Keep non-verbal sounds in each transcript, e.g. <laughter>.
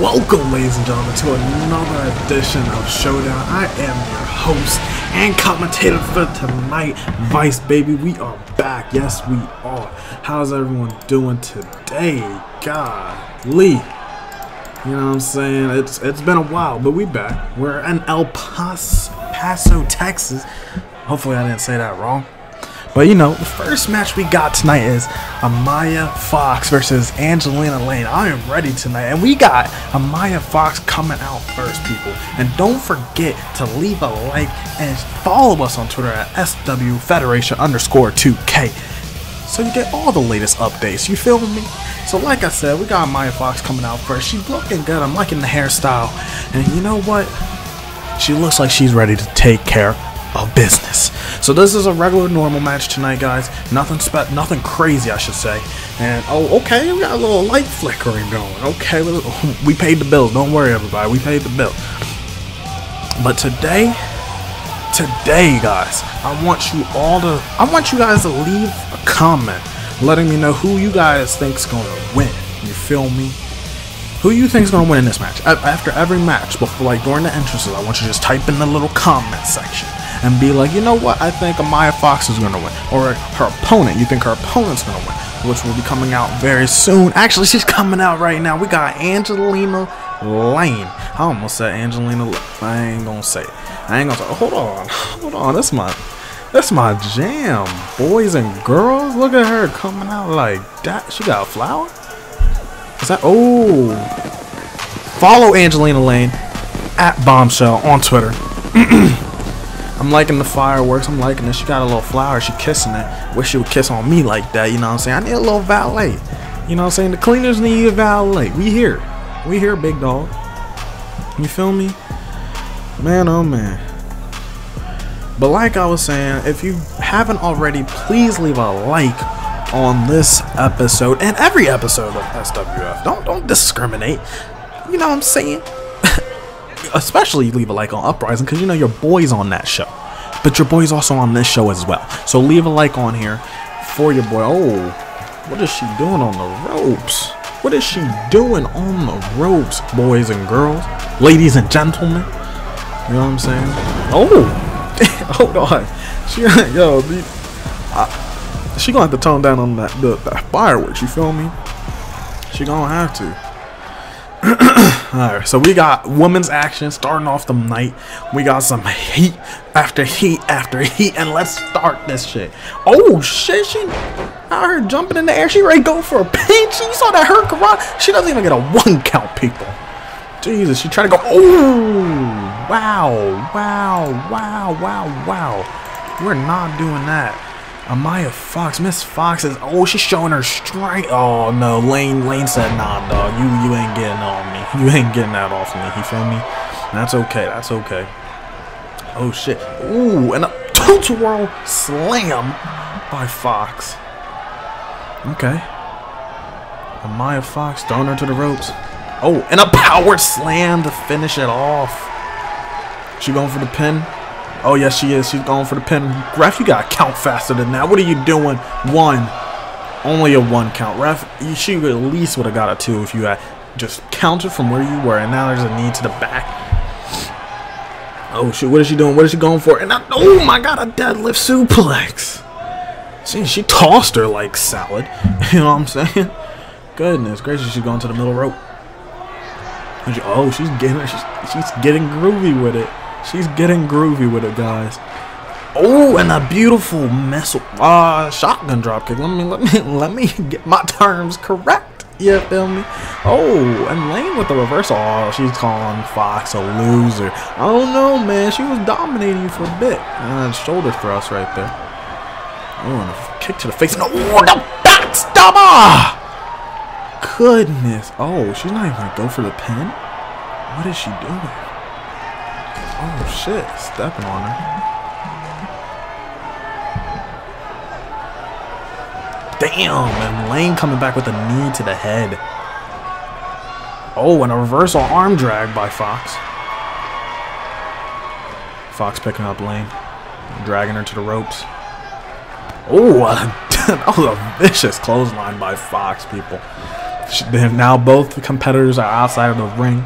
Welcome, ladies and gentlemen, to another edition of Showdown. I am your host and commentator for tonight, Vice Baby. We are back. Yes, we are. How's everyone doing today? Golly. You know what I'm saying? It's it's been a while, but we back. We're in El Paso, Paso, Texas. Hopefully I didn't say that wrong. But you know, the first match we got tonight is Amaya Fox versus Angelina Lane. I am ready tonight. And we got Amaya Fox coming out first, people. And don't forget to leave a like and follow us on Twitter at SW Federation underscore 2K. So you get all the latest updates. You feel me? So like I said, we got Amaya Fox coming out first. She's looking good. I'm liking the hairstyle. And you know what? She looks like she's ready to take care of business. So this is a regular normal match tonight, guys. Nothing spe- nothing crazy, I should say. And oh, okay, we got a little light flickering going. Okay, <laughs> we paid the bills. Don't worry, everybody. We paid the bill. But today, today, guys, I want you all to. I want you guys to leave a comment, letting me know who you guys think's gonna win. You feel me? Who you think's gonna win in this match? After every match, before like during the entrances, I want you to just type in the little comment section and be like, you know what, I think Amaya Fox is going to win. Or her opponent, you think her opponent's going to win, which will be coming out very soon. Actually, she's coming out right now. We got Angelina Lane. I almost said Angelina. I ain't to say it. I ain't to say Hold on. Hold on. That's my. That's my jam. Boys and girls. Look at her coming out like that. She got a flower? Is that. Oh. Follow Angelina Lane at Bombshell on Twitter. <clears throat> I'm liking the fireworks. I'm liking it. She got a little flower. She kissing it. Wish she would kiss on me like that. You know what I'm saying? I need a little valet. You know what I'm saying? The cleaners need a valet. We here. We here, big dog. You feel me? Man, oh man. But like I was saying, if you haven't already, please leave a like on this episode and every episode of SWF. Don't don't discriminate. You know what I'm saying? Especially leave a like on Uprising because you know your boy's on that show. But your boy's also on this show as well. So leave a like on here for your boy. Oh, what is she doing on the ropes? What is she doing on the ropes, boys and girls, ladies and gentlemen? You know what I'm saying? Oh, <laughs> hold on. She <laughs> yo, the, uh, she gonna have to tone down on that the, the fireworks. You feel me? She gonna have to. <clears throat> Alright, so we got women's action starting off the night. We got some heat after heat after heat, and let's start this shit. Oh shit, she out here jumping in the air. She ready to go for a pinch. You saw that her karate. She doesn't even get a one count, people. Jesus, she tried to go. Oh, wow, wow, wow, wow, wow. We're not doing that. Amaya Fox, Miss Fox is oh she's showing her strength. Oh no, Lane Lane said nah dog, you you ain't getting on me. <laughs> You ain't getting that off me. You feel me? That's okay. That's okay. Oh shit. Ooh, and a <laughs> two twirl slam by Fox. Okay. Amaya Fox throwing her to the ropes. Oh, and a power slam to finish it off. She going for the pin. Oh, yes, she is. She's going for the pin. Ref, you got to count faster than that. What are you doing? One. Only a one count. Ref, she at least would have got a two if you had just counted from where you were. And now there's a knee to the back. Oh, shit. What is she doing? What is she going for? And I, oh, my God, a deadlift suplex. See, she tossed her like salad. <laughs> You know what I'm saying? Goodness gracious, she's going to the middle rope. She, oh, she's getting she's, she's getting groovy with it. She's getting groovy with it, guys. Oh, and a beautiful missile, uh, shotgun dropkick. Let me, let me, <laughs> let me get my <laughs> terms correct. You feel me? Oh, and Lane with the reversal. Oh, she's calling Fox a loser. I don't know, man. She was dominating you for a bit. And shoulder thrust right there. Oh, and a kick to the face. And oh, the backstabber! Goodness. Oh, she's not even going to go for the pin? What is she doing? Oh shit, stepping on her. Damn, and Lane coming back with a knee to the head. Oh, and a reversal arm drag by Fox. Fox picking up Lane, dragging her to the ropes. Oh, <laughs> that was a vicious clothesline by Fox, people. Now both competitors are outside of the ring.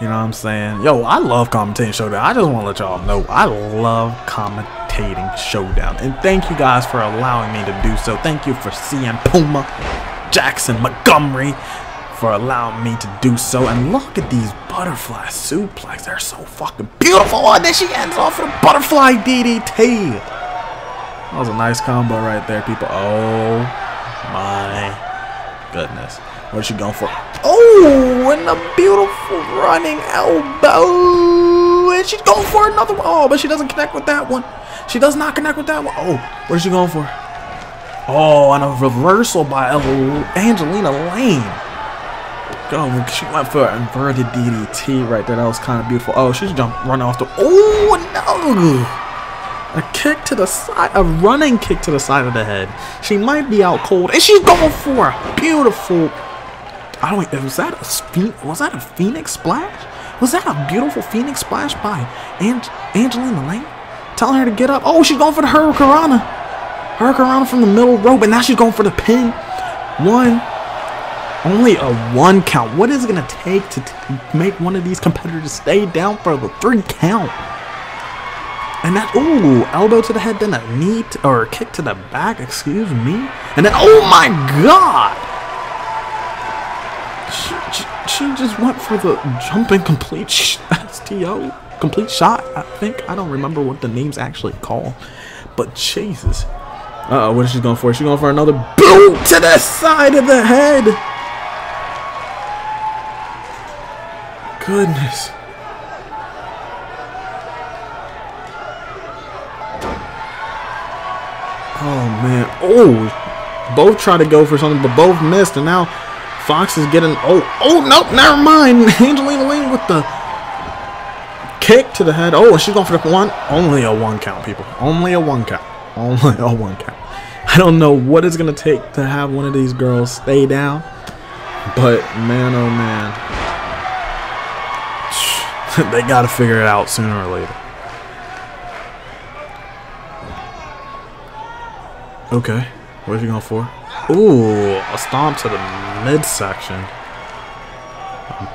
You know what I'm saying? Yo, I love commentating Showdown. I just want to let y'all know I love commentating Showdown. And thank you guys for allowing me to do so. Thank you for CM Puma, Jackson Montgomery, for allowing me to do so. And look at these butterfly suplex. They're so fucking beautiful. Oh, and then she ends off with a butterfly DDT. That was a nice combo right there, people. Oh my goodness. What's she going for? Oh, and a beautiful running elbow. And she's going for another one. Oh, but she doesn't connect with that one. She does not connect with that one. Oh, what is she going for? Oh, and a reversal by Angelina Lane. Oh, she went for an inverted DDT right there. That was kind of beautiful. Oh, she's jumped, running off the. Oh, no. A kick to the side, a running kick to the side of the head. She might be out cold, and she's going for a beautiful. I don't. Was that a was that a Phoenix splash? Was that a beautiful Phoenix splash by Ange Angelina Lane? Telling her to get up. Oh, she's going for the Hurricanrana. Hurricanrana from the middle rope, and now she's going for the pin. One. Only a one count. What is it going to take to make one of these competitors stay down for the three count? And that, ooh, elbow to the head, then a knee or a kick to the back, excuse me. And then, oh my god! She, she, she just went for the jumping complete STO, complete shot, I think. I don't remember what the name's actually called. But Jesus. Uh oh what is she going for? She's going for another boot to the side of the head. Goodness. Oh man. Oh, both tried to go for something, but both missed, and now Fox is getting. Oh, oh no, never mind. <laughs> Angelina Lane with the kick to the head. Oh, she's going for the one. Only a one count, people. Only a one count. Only a one count. I don't know what it's gonna take to have one of these girls stay down, but man, oh man, <sighs> they got to figure it out sooner or later. Okay. What are you going for? Ooh, a stomp to the midsection.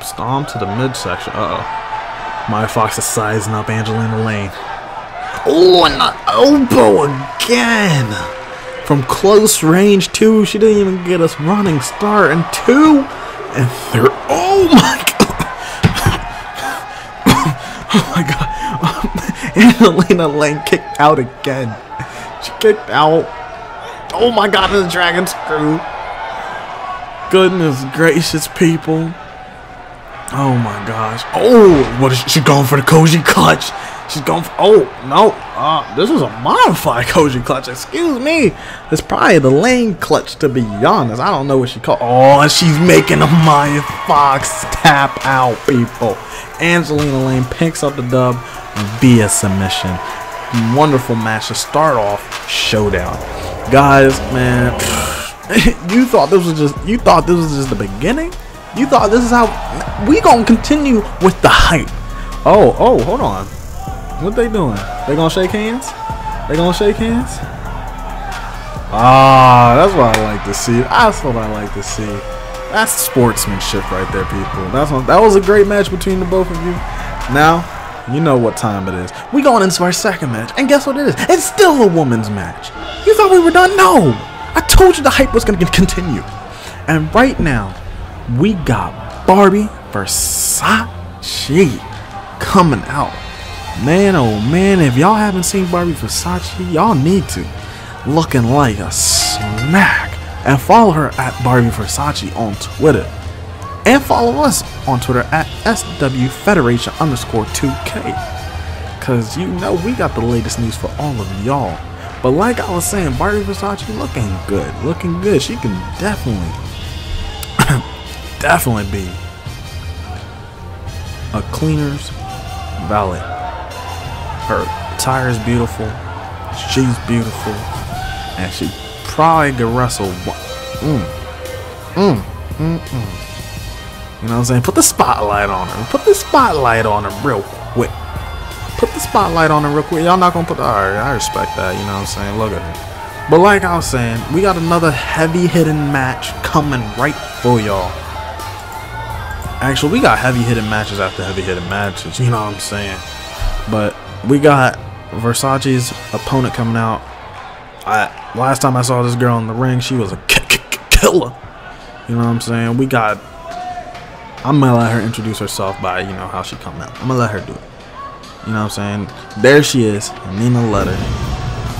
Stomp to the midsection. Uh-oh. My Fox is sizing up Angelina Lane. Oh, and the elbow again! From close range, too. She didn't even get us running start. And two, and three. Oh, my <laughs> God! oh, my God. <laughs> Angelina Lane kicked out again. She kicked out Oh my god, the dragon screw. Goodness gracious, people. Oh my gosh. Oh, what is she, going for the Koji clutch? She's going for, oh, no. Uh, this is a modified <laughs> Koji clutch. Excuse me. It's probably the lane clutch, to be honest. I don't know what she called. Oh, and she's making Amaya Fox tap out, people. Angelina Lane picks up the dub via submission. Wonderful match to start off Showdown guys, man, <laughs> you thought this was just you thought this was just the beginning. You thought this is how we gonna continue with the hype. Oh, oh, hold on. What they doing? They gonna shake hands? They gonna shake hands? Ah, that's what I like to see. That's what I like to see. That's sportsmanship right there, people. That's what, that was a great match between the both of you. Now, you know what time it is. We going into our second match, and guess what it is? It's still a woman's match. You thought we were done? No! I told you the hype was going to continue. And right now, we got Barbie Versace coming out. Man, oh man, if y'all haven't seen Barbie Versace, y'all need to. Looking like a smack. And follow her at Barbie Versace on Twitter. And follow us on Twitter at SW Federation underscore 2K. Cause you know we got the latest news for all of y'all. But like I was saying, Barbie Versace looking good. Looking good. She can definitely <coughs> definitely be a cleaner's valet. Her tire's beautiful. She's beautiful. And she probably could wrestle. Mm. Mm. Mm. You know what I'm saying? Put the spotlight on her. Put the spotlight on her real quick. Put the spotlight on her real quick. Y'all not gonna put the. Alright, I respect that. You know what I'm saying? Look at her. But like I was saying, we got another heavy hitting match coming right for y'all. Actually, we got heavy hitting matches after heavy hitting matches, <laughs> you know what I'm saying? But we got Versace's opponent coming out. I last time I saw this girl in the ring, she was a killer. You know what I'm saying? We got. I'm gonna let her introduce herself by you know how she come out. I'm gonna let her do it. You know what I'm saying? There she is, Nina Letter.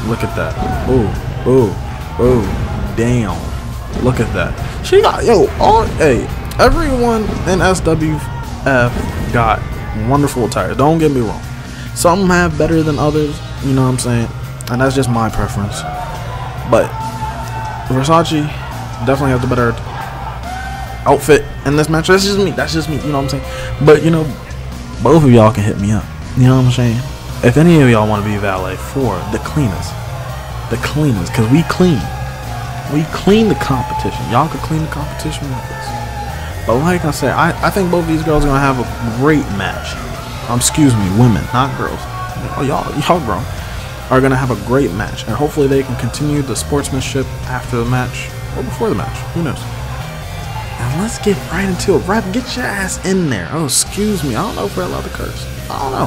Look at that. Ooh, ooh, ooh, damn. Look at that. She got yo. All hey, everyone in SWF got wonderful attire. Don't get me wrong. Some have better than others. You know what I'm saying? And that's just my preference. But Versace definitely has the better outfit in this match. That's just me. That's just me. You know what I'm saying? But you know, both of y'all can hit me up. You know what I'm saying? If any of y'all want to be valet for the cleaners, the cleaners, because we clean. We clean the competition. Y'all can clean the competition with us. But like I said, I, I think both of these girls are to have a great match. Um, excuse me, women, not girls. Oh, y'all, y'all grown. Are to have a great match. And hopefully they can continue the sportsmanship after the match or before the match. Who knows? Let's get right into it. Rap, get your ass in there. Oh, excuse me. I don't know if we're allowed to curse. I don't know.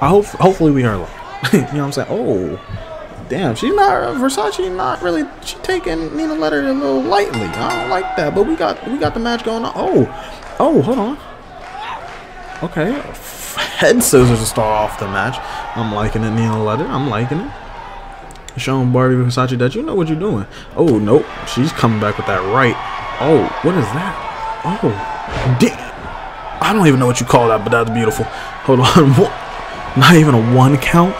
I hope. Hopefully we are allowed. <laughs> you know what I'm saying? Oh, damn. She's not Versace. Not really. She taking Nina Letter a little lightly. I don't like that. But we got we got the match going on. Oh, oh, hold on. Okay, head scissors to start off the match. I'm liking it, Nina Letter. I'm liking it. Showing Barbie Versace that you know what you're doing. Oh, nope. She's coming back with that right. Oh, what is that? Oh. I don't even know what you call that, but that's beautiful. Hold on. <laughs> Not even a one count?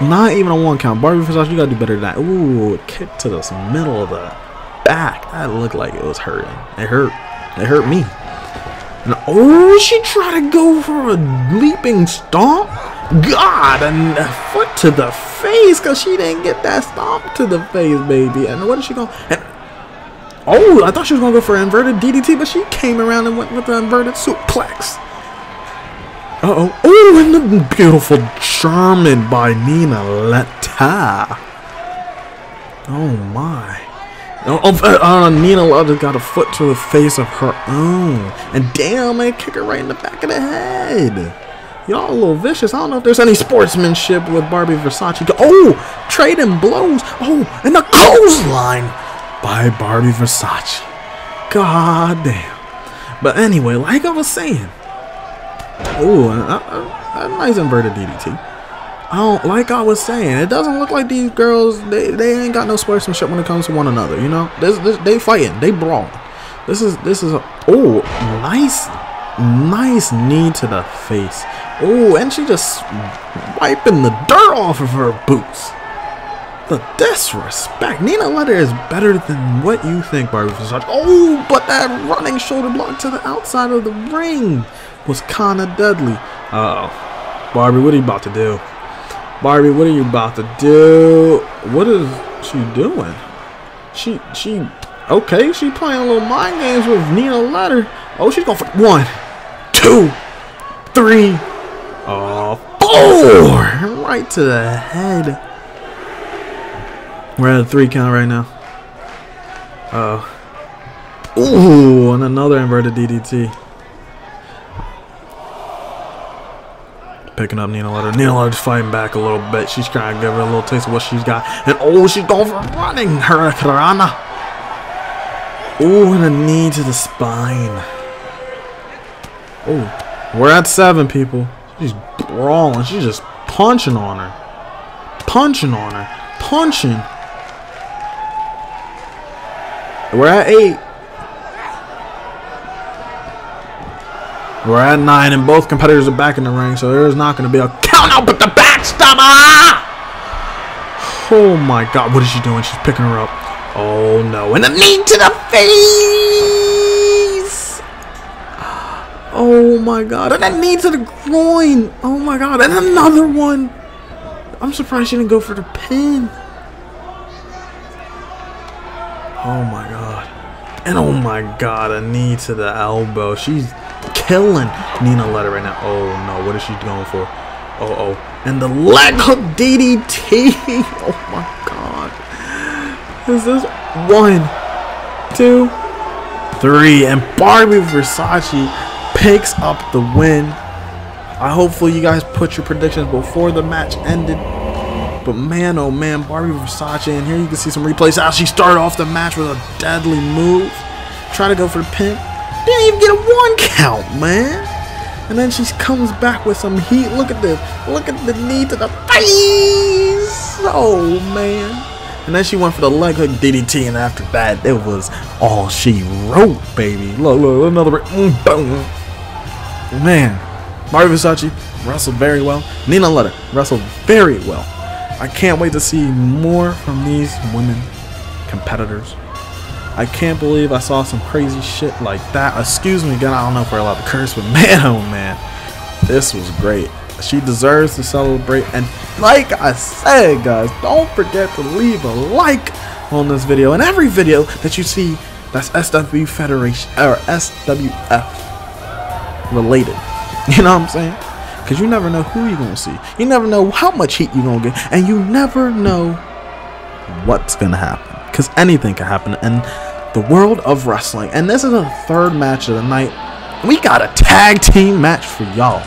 Not even a one count. Barbie Versace, you gotta do better than that. Ooh, kick to the middle of the back. That looked like it was hurting. It hurt. It hurt me. And oh, she tried to go for a leaping stomp. God, and a foot to the face because she didn't get that stomp to the face, baby. And what is she going? And oh, I thought she was gonna go for an inverted DDT, but she came around and went with the inverted suplex. Uh oh, and the beautiful German by Nina Letta. Oh my. Oh, oh uh, Nina Letta got a foot to the face of her own. And damn, I kick her right in the back of the head. Y'all a little vicious. I don't know if there's any sportsmanship with Barbie Versace. Oh, trading blows. Oh, and the clothesline by Barbie Versace. God damn. But anyway, like I was saying. Ooh, a, nice inverted DDT. I like I was saying, it doesn't look like these girls, they, they ain't got no sportsmanship when it comes to one another, you know? This, this, they fighting, they brawling. This is, this is, a, oh, nice, nice knee to the face. Oh, and she just wiping the dirt off of her boots. The disrespect. Nina Letter is better than what you think, Barbie Versace. Oh, but that running shoulder block to the outside of the ring was kind of deadly. Uh oh Barbie, what are you about to do? Barbie, what are you about to do? What is she doing? She, she, okay, she playing a little mind games with Nina Letter. Oh, she's going for one, two, three, Oh, four! Right to the head. We're at a three count right now. Uh oh. Ooh, and another inverted DDT. Picking up Nina Letter. Nina Letter's fighting back a little bit. She's trying to give her a little taste of what she's got. And oh, she's going for running. Hurricanrana. Ooh, and a knee to the spine. Oh, we're at seven, people. She's brawling. She's just punching on her. Punching on her. Punching. We're at eight. We're at nine, and both competitors are back in the ring, so there is not going to be a count out, but the backstabber! Oh my god, what is she doing? She's picking her up. Oh no, and a knee to the face! Oh my god, and a knee to the groin! Oh my god, and another one! I'm surprised she didn't go for the pin. Oh my god. And oh my god, a knee to the elbow. She's killing Nina Letter right now. Oh no, what is she going for? Oh oh. And the leg hook DDT. Oh my god. This is? One, two, three. And Barbie Versace picks up the win. I hopefully you guys put your predictions before the match ended. But man, oh man, Barbie Versace, and here you can see some replays. How she started off the match with a deadly move. Try to go for the pin. Didn't even get a one count, man. And then she comes back with some heat. Look at this. Look at the knee to the face. Oh, man. And then she went for the leg hook DDT. And after that, it was all she wrote, baby. Look, look, another. Mm, boom. Man. Barbie Versace wrestled very well. Nina Letta wrestled very well. I can't wait to see more from these women competitors. I can't believe I saw some crazy shit like that. Excuse me again, I don't know if we're allowed to curse, but <laughs> man, oh man, this was great. She deserves to celebrate. And like I said, guys, don't forget to leave a like on this video. And every video that you see that's SW Federation or SWF related. <laughs> You know what I'm saying? Because you never know who you're going to see. You never know how much heat you're going to get. And you never know what's going to happen. Because anything can happen. And the world of wrestling. And this is the third match of the night. We got a tag team match for y'all.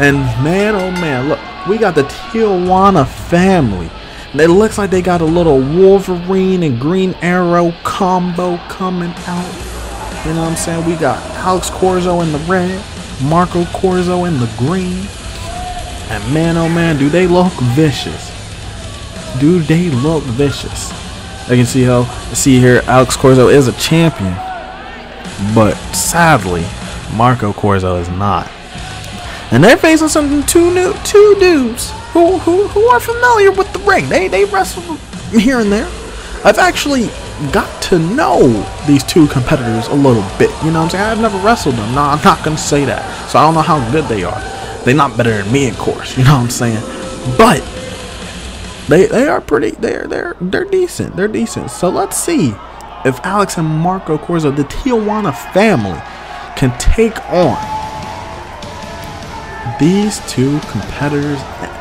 And man, oh man, look, we got the Tijuana family. And it looks like they got a little Wolverine and Green Arrow combo coming out. You know what I'm saying? We got Alex Corzo in the red, Marco Corzo in the green. And man, oh man, do they look vicious. Do they look vicious. I can see how see here Alex Corzo is a champion, but sadly, Marco Corzo is not. And they're facing some two new two dudes who, who who are familiar with the ring. They they wrestle here and there. I've actually got to know these two competitors a little bit. You know what I'm saying? I've never wrestled them. No, I'm not gonna say that. So I don't know how good they are. They're not better than me, of course. You know what I'm saying? But they they are pretty. They're they're they're decent. They're decent. So let's see if Alex and Marco Corzo, the Tijuana family, can take on these two competitors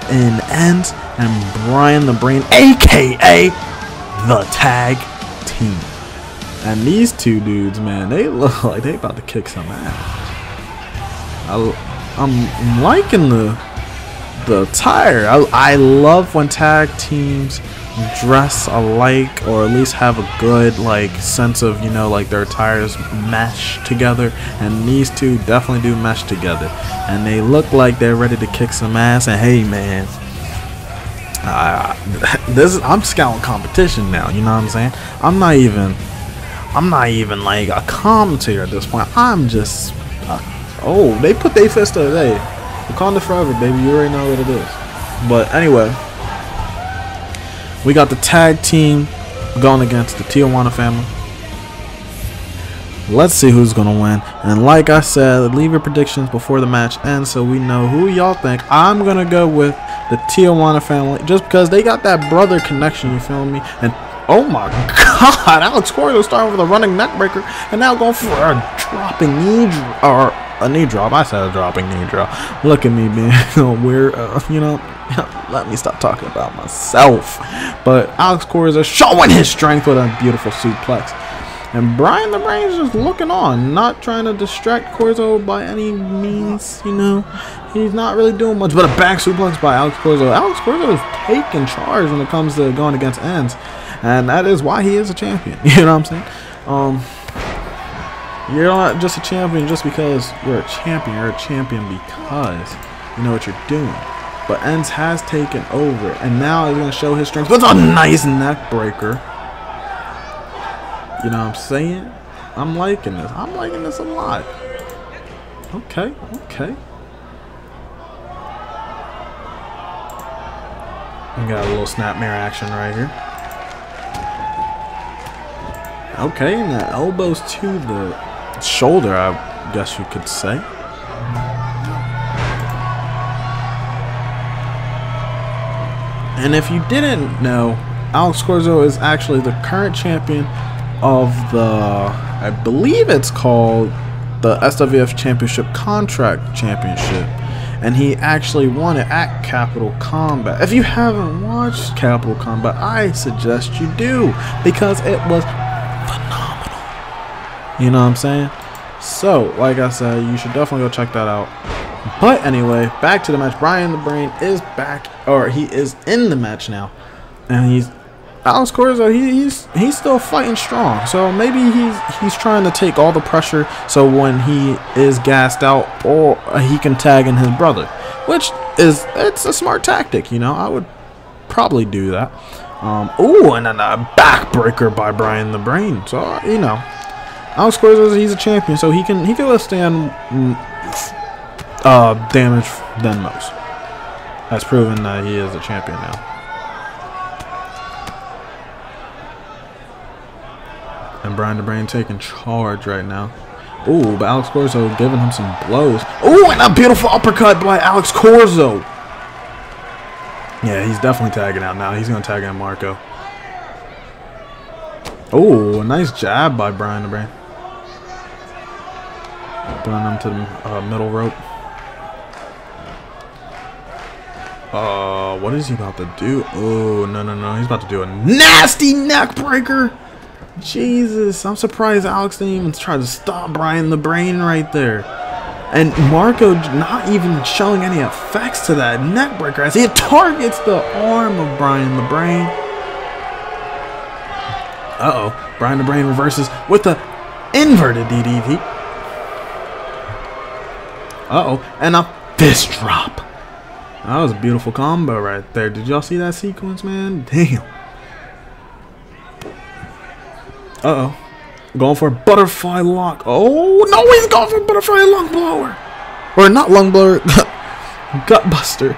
in Ends and Brian the Brain, aka the Tag Team. And these two dudes, man, they <laughs> look like they about to kick some ass. I, I'm liking the the tire. I, I love when tag teams dress alike or at least have a good like sense of you know like their tires mesh together and these two definitely do mesh together and they look like they're ready to kick some ass and hey man uh, this is I'm scouting competition now you know what I'm saying I'm not even I'm not even like a commentator at this point I'm just uh, oh they put their fist up hey Wakanda forever, baby. You already know what it is. But anyway, we got the tag team going against the Tijuana family. Let's see who's to win. And like I said, leave your predictions before the match ends so we know who y'all think. I'm to go with the Tijuana family just because they got that brother connection, you feel me? And oh my god, <laughs> Alex Corzo starting with a running neckbreaker and now going for a dropping knee or a knee drop. I said a dropping knee drop. Look at me being <laughs> weird. Uh, you know, <laughs> let me stop talking about myself. But Alex Corzo showing his strength with a beautiful suplex. And Brian the Brain is just looking on, not trying to distract Corzo by any means, you know. He's not really doing much, but a back suplex by Alex Corzo. Alex Corzo is taking charge when it comes to going against ends. And that is why he is a champion. <laughs> You know what I'm saying? Um, you're not just a champion just because you're a champion. You're a champion because you know what you're doing. But Ends has taken over, and now he's going to show his strength with a nice neck breaker. You know what I'm saying? I'm liking this. I'm liking this a lot. Okay, okay. We got a little snapmare action right here. Okay, and the elbows to the shoulder, I guess you could say. And if you didn't know, Alex Corzo is actually the current champion of the, I believe it's called the SWF Championship Contract Championship. And he actually won it at Capital Combat. If you haven't watched Capital Combat, I suggest you do because it was phenomenal. You know what I'm saying? So, like I said, you should definitely go check that out. But anyway, back to the match. Brian the Brain is back, or he is in the match now, and he's Alex Corzo, he, he's he's still fighting strong. So maybe he's he's trying to take all the pressure so when he is gassed out or he can tag in his brother, which is it's a smart tactic, you know. I would probably do that. Um, ooh, and then a backbreaker by Brian the Brain. So you know, Alex Corzo, he's a champion, so he can he can withstand mm, uh, damage than most. That's proven that he is a champion now. And Brian the Brain taking charge right now. Ooh, but Alex Corzo giving him some blows. Ooh, and a beautiful uppercut by Alex Corzo. Yeah, he's definitely tagging out now. He's going to tag in Marco. Oh, a nice jab by Brian the Brain. Throwing him to the uh, middle rope. Uh, what is he about to do? Oh, no, no, no. He's about to do a nasty neck breaker. Jesus, I'm surprised Alex didn't even try to stop Brian the Brain right there. And Marco not even showing any effects to that neckbreaker as he targets the arm of Brian the Brain. Uh-oh. Brian the Brain reverses with the inverted DDT. Uh-oh. And a fist drop. That was a beautiful combo right there. Did y'all see that sequence, man? Damn. Uh-oh. Going for butterfly lock. Oh, no, he's going for butterfly lung blower. Or not lung blower, <laughs> gut buster.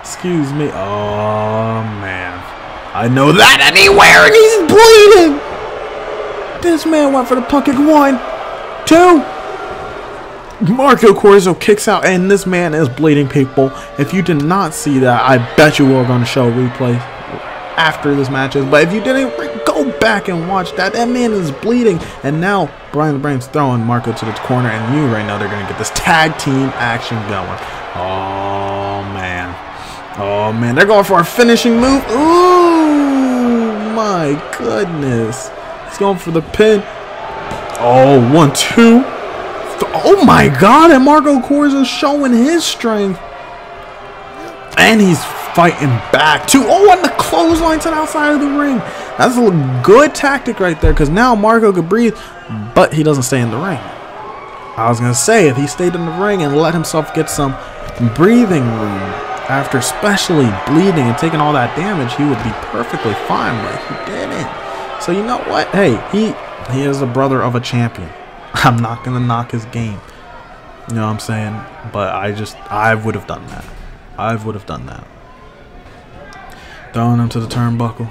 Excuse me. Oh, man. I know that anywhere, and he's bleeding. This man went for the pucket. One, two. Marco Corzo kicks out, and this man is bleeding, people. If you did not see that, I bet you we're going to show replay after this match is. But if you didn't, go back and watch that. That man is bleeding. And now Brian the Brain's throwing Marco to the corner. And you right now, they're going to get this tag team action going. Oh, man. Oh, man. They're going for a finishing move. Ooh, my goodness. He's going for the pin. Oh, one, two. Oh, my God. And Marco Corzo showing his strength. And he's fighting back too. Oh, and the clothesline to the outside of the ring. That's a good tactic right there because now Marco could breathe, but he doesn't stay in the ring. I was going to say, if he stayed in the ring and let himself get some breathing room after especially bleeding and taking all that damage, he would be perfectly fine, but he didn't. So you know what? Hey, he he is the brother of a champion. <laughs> I'm not going to knock his game. You know what I'm saying? But I just, I would have done that. I would have done that. Throwing him to the turnbuckle.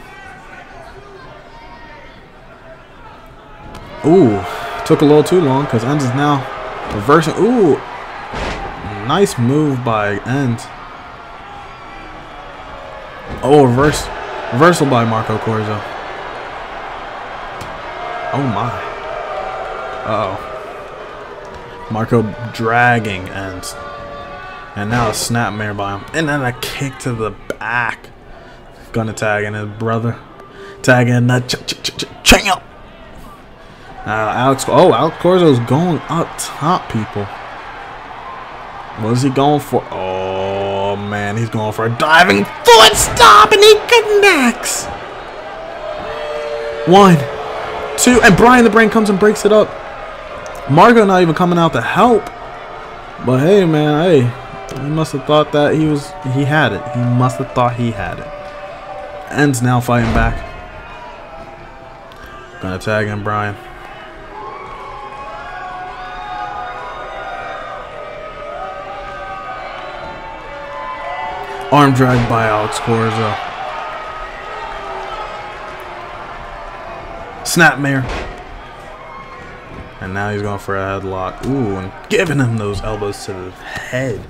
Ooh, took a little too long because Ends is now reversing. Ooh, nice move by Ends. Oh, reverse, reversal by Marco Corzo. Oh my. Uh oh. Marco dragging Ends. And now a snapmare by him. And then a kick to the back. Gonna tag in his brother. Tagging the ch ch ch ch champ. Uh, Alex. Oh, Alex Corzo's going up top, people. What is he going for? Oh man, he's going for a diving foot stop, and he connects. One, two, and Brian the Brain comes and breaks it up. Marco not even coming out to help. But hey, man, hey, he must have thought that he was he had it. He must have thought he had it. Ends now fighting back. Gonna tag in Brian. Arm drag by Alex Corzo. Snapmare. And now he's going for a headlock. Ooh, and giving him those elbows to the head.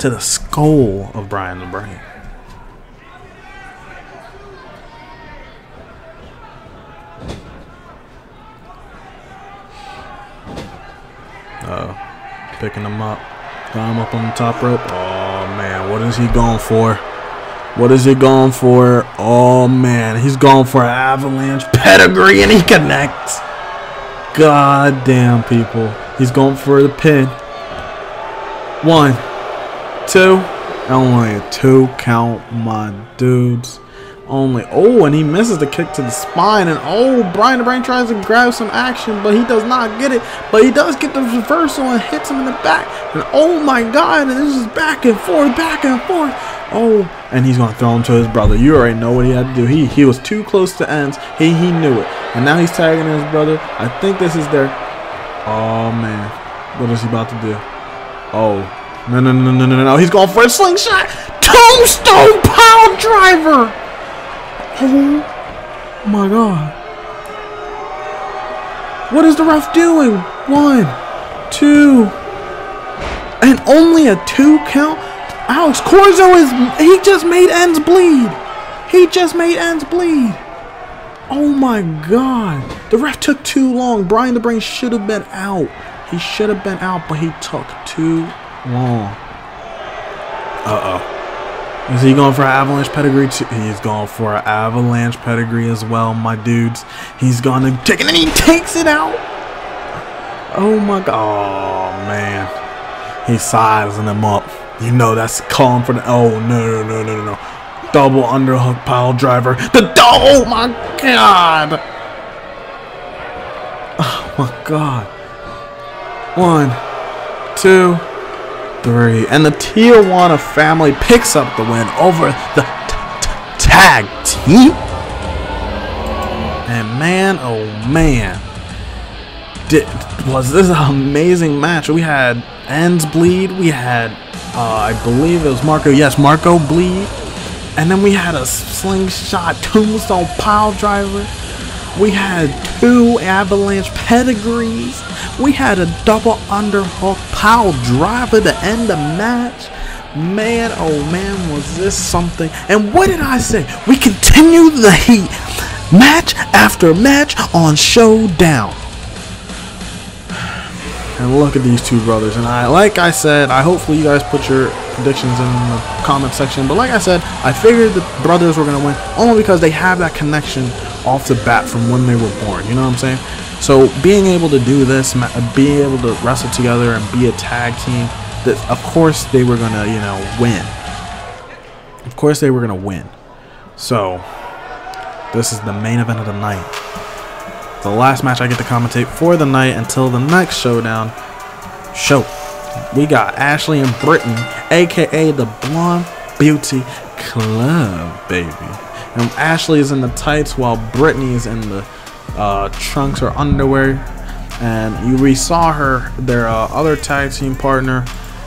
To the skull of Brian the Brain. Uh, picking him up. Got him up on the top rope. Oh man, what is he going for? What is he going for? Oh man, he's going for avalanche pedigree and he connects. God damn people. He's going for the pin. One, two, only a two count, my dudes. Only. Oh, and he misses the kick to the spine. And oh, Brian the Brain tries to grab some action, but he does not get it. But he does get the reversal and hits him in the back. And oh my god, and this is back and forth, back and forth. Oh, and he's gonna throw him to his brother. You already know what he had to do. He he was too close to ends. He he knew it. And now he's tagging his brother. I think this is their. Oh man, what is he about to do? Oh, no no no no no no! He's going for a slingshot. Tombstone power driver. Oh my god. What is the ref doing? One, two, and only a two count? Alex Corzo is, he just made ends bleed. He just made ends bleed. Oh my god. The ref took too long. Brian the Brain should have been out. He should have been out, but he took too long. Uh-oh. Is he going for avalanche pedigree too? He's going for an avalanche pedigree as well, my dudes. He's going to take it and he takes it out. Oh my god. Oh man. He's sizing him up. You know that's calling for the. Oh no no no no no. Double underhook pile driver. The oh my god. Oh my god. One, two three. And the Tijuana family picks up the win over the tag team. And man, oh man, did, was this an amazing match. We had Ends bleed. We had, uh, I believe it was Marco. Yes, Marco bleed. And then we had a slingshot tombstone pile driver. We had two avalanche pedigrees. We had a double underhook pile driver to end the match. Man, oh man, was this something. And what did I say? We continue the heat. Match after match on Showdown. And look at these two brothers. And I, like I said, I hopefully you guys put your predictions in the comment section. But like I said, I figured the brothers were going to win only because they have that connection off the bat from when they were born. You know what I'm saying? So being able to do this, being able to wrestle together and be a tag team, that of course they were gonna, you know, win. Of course they were gonna win. So this is the main event of the night. The last match I get to commentate for the night until the next showdown. Show. We got Ashley and Brittany, aka the Blonde Beauty Club, baby. And Ashley is in the tights while Brittany is in the uh, trunks or underwear. And you we saw her, their uh, other tag team partner,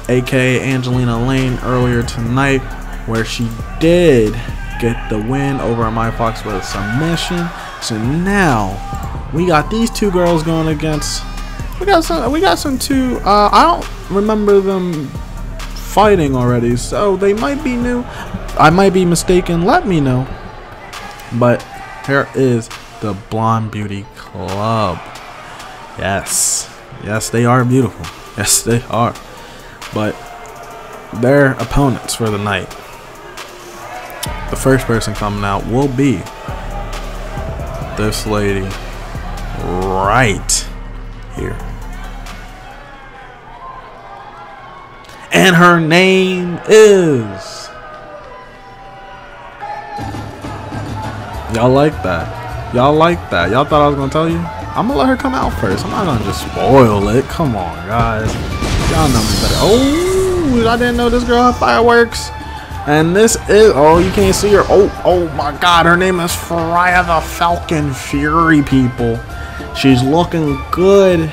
aka Angelina Lane, earlier tonight, where she did get the win over My Fox with a submission. So now we got these two girls going against. We got some. We got some two. Uh, I don't remember them fighting already, so they might be new. I might be mistaken. Let me know. But here is the Blonde Beauty Club. Yes. Yes, they are beautiful. <laughs> Yes, they are. But their opponents for the night. The first person coming out will be this lady right here. And her name is Y'all like that. Y'all like that. Y'all thought I was going to tell you? I'm going to let her come out first. I'm not going to just spoil it. Come on, guys. Y'all know me better. Oh, I didn't know this girl had fireworks. And this is, oh, you can't see her. Oh, oh my God. Her name is Freya the Falcon Fury, people. She's looking good.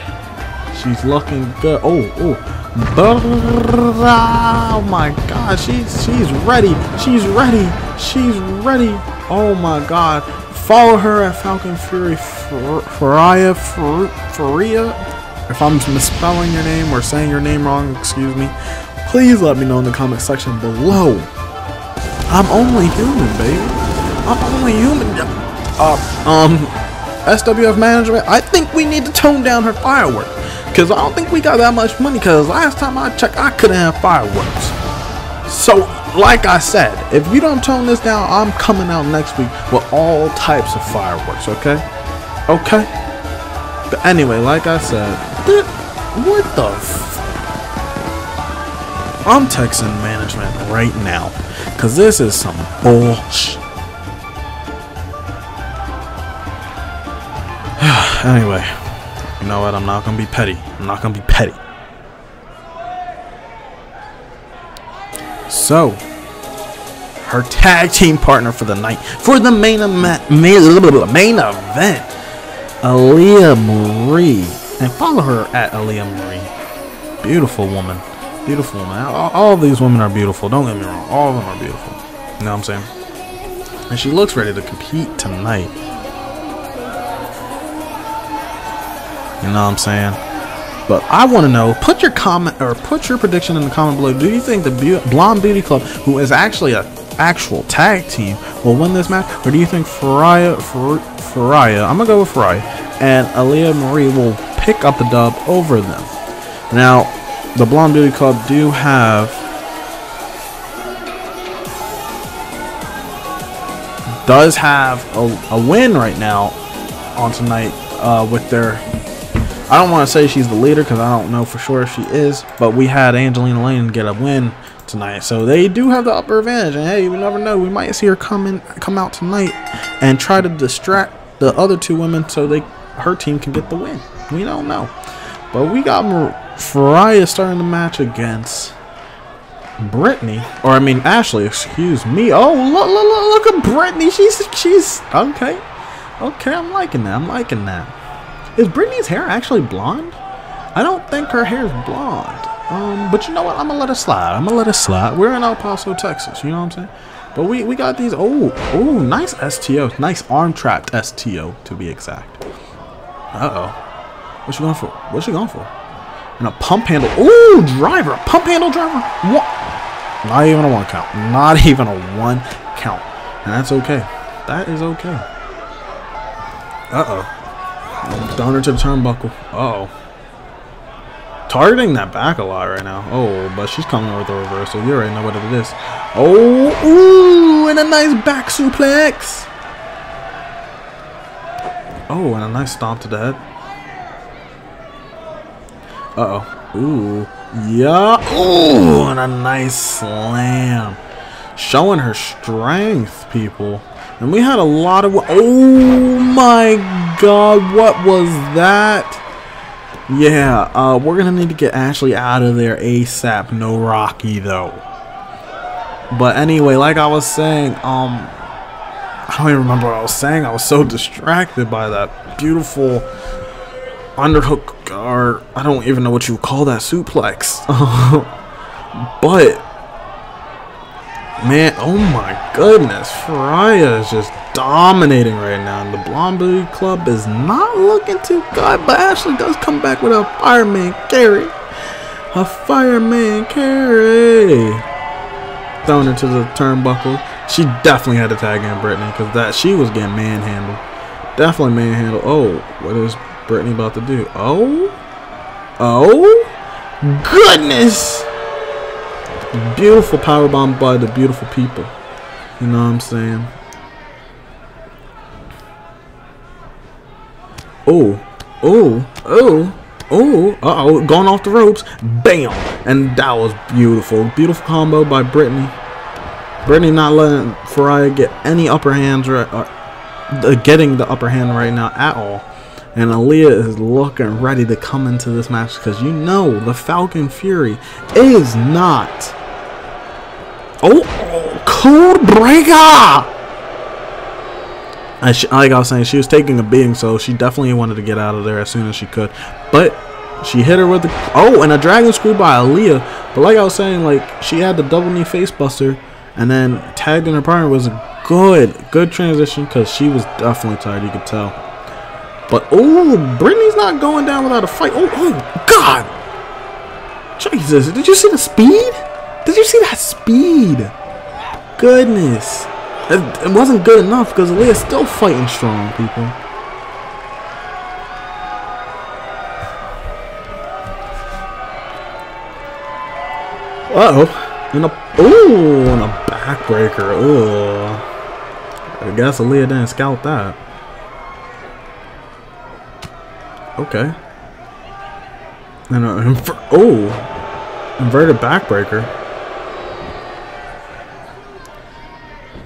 She's looking good. Oh, oh. Oh my God. She's, she's ready. She's ready. She's ready. Oh my god. Follow her at Falcon Fury Faria Faria. If I'm misspelling your name or saying your name wrong, excuse me. Please let me know in the comment section below. I'm only human, baby. I'm only human. Uh, um, SWF management, I think we need to tone down her fireworks. Because I don't think we got that much money. Because last time I checked, I couldn't have fireworks. So, like I said, if you don't tone this down, I'm coming out next week with all types of fireworks, okay? Okay? But anyway, like I said, what the I'm texting management right now. Because this is some bullshit. <sighs> anyway, you know what? I'm not going to be petty. I'm not going to be petty. So, her tag team partner for the night, for the main, event, main, event, Aaliyah Marie. And follow her at Aaliyah Marie. Beautiful woman. Beautiful woman. All, all, these women are beautiful. Don't get me wrong. All of them are beautiful. You know what I'm saying? And she looks ready to compete tonight. You know what I'm saying? But I want to know, put your comment or put your prediction in the comment below. Do you think the Be Blonde Beauty Club, who is actually a actual tag team, will win this match? Or do you think Faraya, Far Faraya, I'm to go with Faraya, and Aaliyah Marie will pick up the dub over them? Now, the Blonde Beauty Club do have does have a, a win right now on tonight uh, with their I don't want to say she's the leader because I don't know for sure if she is, but we had Angelina Lane get a win tonight, so they do have the upper advantage. And hey, you never know, we might see her come in, come out tonight and try to distract the other two women so they her team can get the win. We don't know, but we got Mariah starting the match against Brittany, or I mean Ashley, excuse me. Oh, look, look, look, look at Brittany. She's she's okay, okay. I'm liking that. I'm liking that. Is Brittany's hair actually blonde? I don't think her hair is blonde. Um, but you know what? I'm gonna let it slide. I'm gonna let it slide. We're in El Paso, Texas. You know what I'm saying? But we we got these. Oh, oh, nice STO. Nice arm trapped STO to be exact. Uh oh. What's she going for? What's she going for? And a pump handle. Ooh, driver. Pump handle driver. What? Not even a one count. Not <laughs> even a one count. And that's okay. That is okay. Uh oh. Down her to the turnbuckle. Uh oh. Targeting that back a lot right now. Oh, but she's coming with a reversal. You already know what it is. Oh, ooh, and a nice back suplex. Oh, and a nice stomp to the head. Uh-oh. Ooh. Yeah. Ooh, and a nice slam. Showing her strength, people. And we had a lot of... Oh my god, what was that? Yeah, uh, we're going to need to get Ashley out of there ASAP. No Rocky, though. But anyway, like I was saying, um... I don't even remember what I was saying. I was so distracted by that beautiful underhook or I don't even know what you call that suplex. <laughs> but Man, oh my goodness. Freya is just dominating right now. And the Blonde Beauty Club is not looking too good. But Ashley does come back with a fireman carry. A fireman carry. Thrown into the turnbuckle. She definitely had to tag in Brittany because that she was getting manhandled. Definitely manhandled. Oh, what is Brittany about to do? Oh? Oh? Goodness! Beautiful power bomb by the beautiful people. You know what I'm saying? Oh, oh, oh, oh, uh oh, going off the ropes. Bam! And that was beautiful. Beautiful combo by Brittany. Brittany not letting Faraya get any upper hands, right, uh, getting the upper hand right now at all. And Aaliyah is looking ready to come into this match because you know the Falcon Fury is not Oh, code breaker! And she, like I was saying, she was taking a beating, so she definitely wanted to get out of there as soon as she could. But she hit her with the oh, and a dragon screw by Aaliyah. But like I was saying, like she had the double knee face buster, and then tagged in her partner was a good, good transition because she was definitely tired. You could tell. But oh, Brittany's not going down without a fight. Oh, oh God! Jesus, did you see the speed? Did you see that speed? Goodness. It, it wasn't good enough because Aaliyah's still fighting strong, people. Uh-oh. And a ooh, and a backbreaker. Ooh. I guess Aaliyah didn't scout that. Okay. And uh, oh, inverted backbreaker.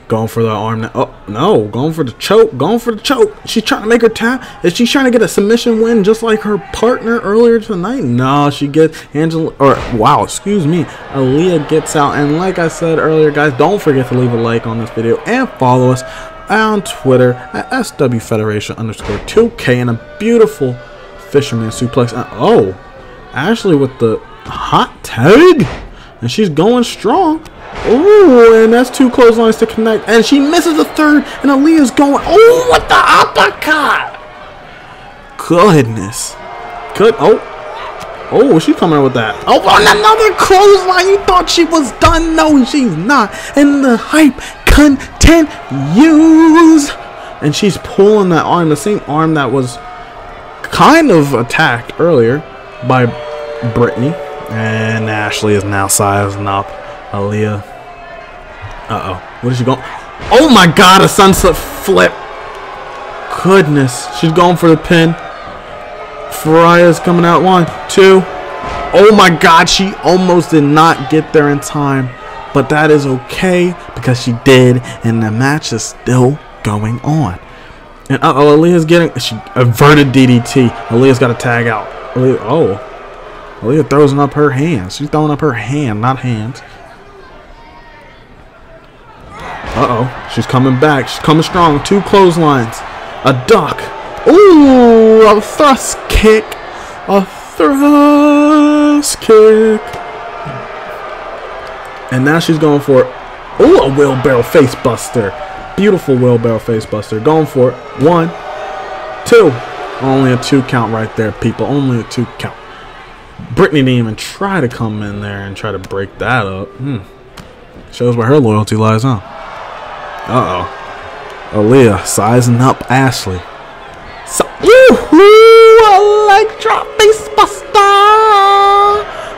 Going for the arm now. Oh, no. Going for the choke. Going for the choke. She's trying to make her tap. Is she trying to get a submission win just like her partner earlier tonight? No, she gets Angela. Or, wow, excuse me. Aaliyah gets out. And like I said earlier, guys, don't forget to leave a like on this video and follow us on Twitter at SW Federation underscore 2K. And a beautiful fisherman suplex. Oh, Ashley with the hot tag. And she's going strong. Ooh, and that's two clotheslines to connect. And she misses the third, and Aaliyah's going. Oh, what the uppercut! Goodness. Good. Oh. Oh, she's coming with that. Oh, on another clothesline. You thought she was done. No, she's not. And the hype continues. And she's pulling that arm, the same arm that was kind of attacked earlier by Brittany. And Ashley is now sizing up Aaliyah. Uh-oh. What is she going? Oh my god, a sunset flip. Goodness. She's going for the pin. Fariah's coming out. One, two. Oh my god, she almost did not get there in time. But that is okay because she did. And the match is still going on. And uh-oh, Aaliyah's getting... She averted DDT. Aaliyah's got to tag out. Aaliyah, oh. Aaliyah throws up her hands. She's throwing up her hand, not hands. Uh-oh. She's coming back. She's coming strong. Two clotheslines. A duck. Ooh, a thrust kick. A thrust kick. And now she's going for, ooh, a wheelbarrow face buster. Beautiful wheelbarrow face buster. Going for it. One, two. Only a two count right there, people. Only a two count. Brittany didn't even try to come in there and try to break that up. Hmm. Shows where her loyalty lies, huh? Uh-oh. Aaliyah sizing up Ashley. So Woohoo! A leg drop face buster!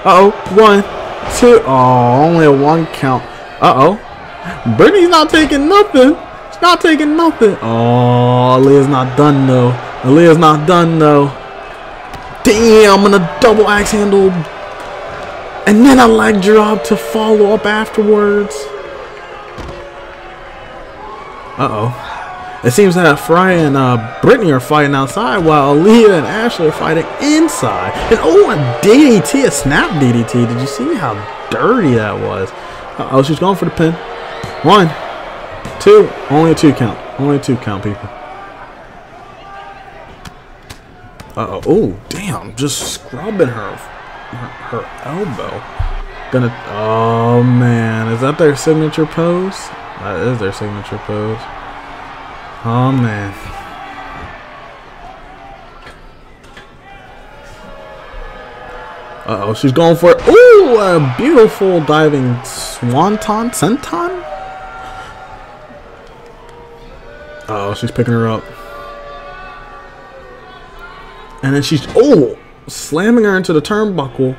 Uh-oh. One, two. Oh, only a one count. Uh-oh. Brittany's not taking nothing. She's not taking nothing. Oh, Aaliyah's not done though. Aaliyah's not done though. Damn, and a double axe handle. And then a leg drop to follow up afterwards. Uh-oh. It seems that Fry and uh, Brittany are fighting outside while Aaliyah and Ashley are fighting inside. And oh, a DDT, a snap DDT. Did you see how dirty that was? Uh oh, she's going for the pin. One, two, only a two count. Only a two count, people. Uh oh, oh, damn, just scrubbing her, her, her elbow. Gonna, oh man, is that their signature pose? That is their signature pose. Oh man. Uh oh, she's going for it. Ooh, a beautiful diving swanton, senton. Uh oh, she's picking her up. And then she's, oh, slamming her into the turnbuckle.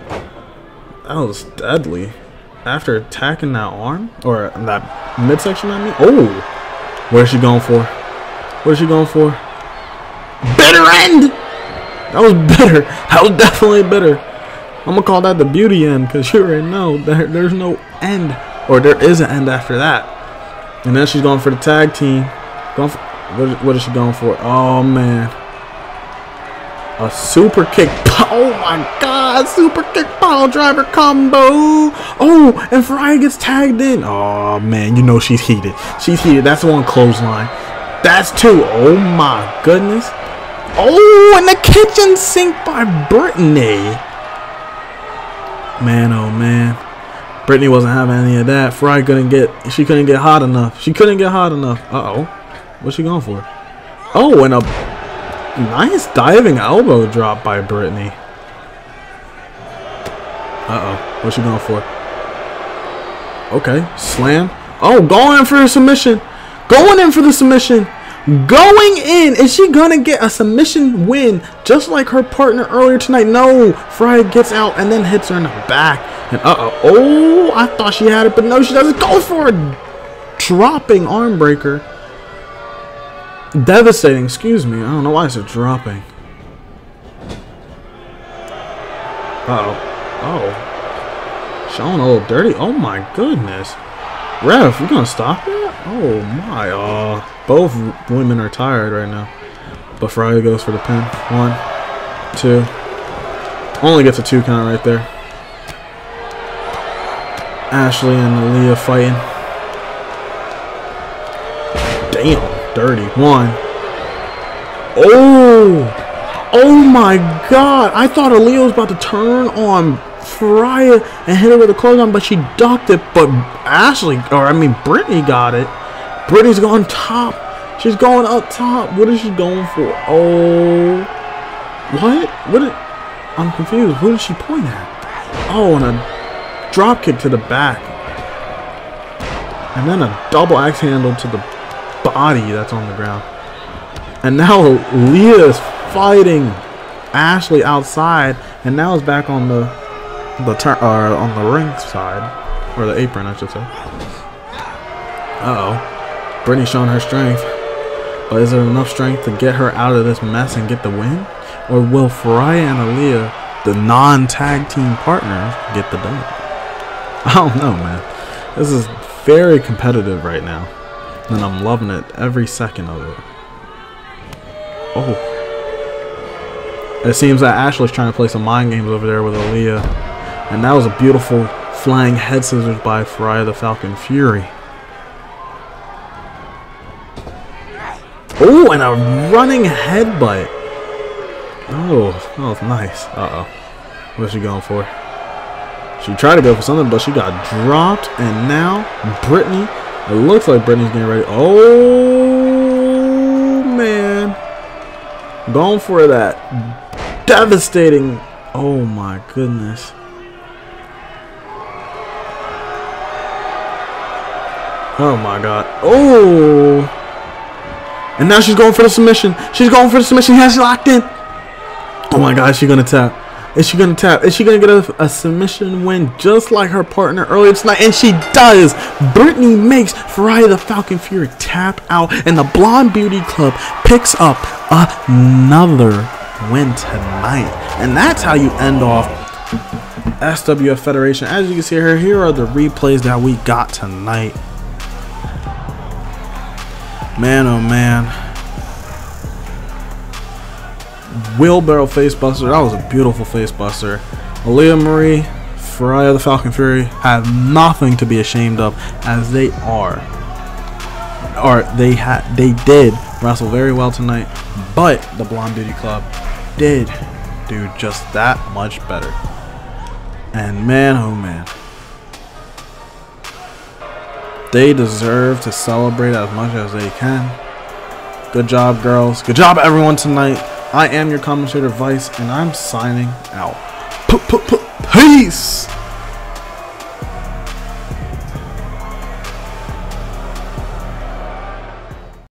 That was deadly after attacking that arm or that midsection I me. Oh, where's she going for? Where's she going for? Bitter end. That was <laughs> bitter. That was definitely bitter. I'm gonna call that the beauty end because you already know there, there's no end or there is an end after that. And then she's going for the tag team. Going for, what, what is she going for? Oh man. A super kick. Oh my god. Super kick pile driver combo. Oh, and Fariah gets tagged in. Oh man, you know she's heated. She's heated. That's one clothesline. That's two. Oh my goodness. Oh, and the kitchen sink by Brittany. Man, oh man. Brittany wasn't having any of that. Fry couldn't get, she couldn't get hot enough. She couldn't get hot enough. Uh-oh. What's she going for? Oh, and a Nice diving elbow drop by Brittany. Uh-oh. What's she going for? Okay. Slam. Oh, going in for a submission. Going in for the submission. going in. Is she gonna get a submission win just like her partner earlier tonight? No. Fry gets out and then hits her in the back. And uh oh, oh, I thought she had it, but no, she doesn't. Go for a dropping arm breaker. Devastating. Excuse me. I don't know why I said dropping. Uh oh. Oh. Showing a little dirty. Oh my goodness. Ref, you gonna stop it? Oh my, uh, both women are tired right now. But Fry goes for the pin. One, two. Only gets a two count right there. Ashley and Aaliyah fighting. Damn, dirty. One. Oh! Oh my god! I thought Aaliyah was about to turn on Faraya and hit her with a clothesline, but she ducked it. But Ashley, or I mean, Brittany got it. Brittany's going top. She's going up top. What is she going for? Oh, what? What? I'm confused. Who did she point at? Oh, and a drop kick to the back, and then a double axe handle to the body that's on the ground. And now Leah is fighting Ashley outside, and now is back on the the turn or on the ring side or the apron, I should say. Uh oh, Brittany's showing her strength, but is there enough strength to get her out of this mess and get the win, or will Faraya and Aaliyah, the non-tag team partners, get the done? <laughs> I don't know, man. This is very competitive right now, and I'm loving it every second of it. Oh. It seems that Ashley's trying to play some mind games over there with Aaliyah. And that was a beautiful flying head scissors by Faraya the Falcon Fury. Oh, and a running headbutt. Oh, that was nice. Uh-oh. What's she going for? She tried to go for something, but she got dropped. And now, Brittany. It looks like Brittany's getting ready. Oh, man. Going for that devastating. Oh, my goodness. Oh my god. Oh! And now she's going for the submission. She's going for the submission. Has she locked in? Oh my god, She's gonna tap? Is she gonna tap? Is she gonna get a, a, submission win just like her partner earlier tonight? And she does. Brittany makes Faraya the Falcon Fury tap out, and the Blonde Beauty Club picks up another win tonight. And that's how you end off SWF Federation. As you can see here, here are the replays that we got tonight. Man, oh man. Wheelbarrow facebuster. That was a beautiful facebuster. Aaliyah Marie, Faraya the Falcon Fury have nothing to be ashamed of as they are. Or they had they did wrestle very well tonight, but the Blonde Beauty Club did do just that much better. And man, oh man. They deserve to celebrate as much as they can. Good job, girls. Good job, everyone, tonight. I am your commentator, Vice, and I'm signing out. P -p -p Peace!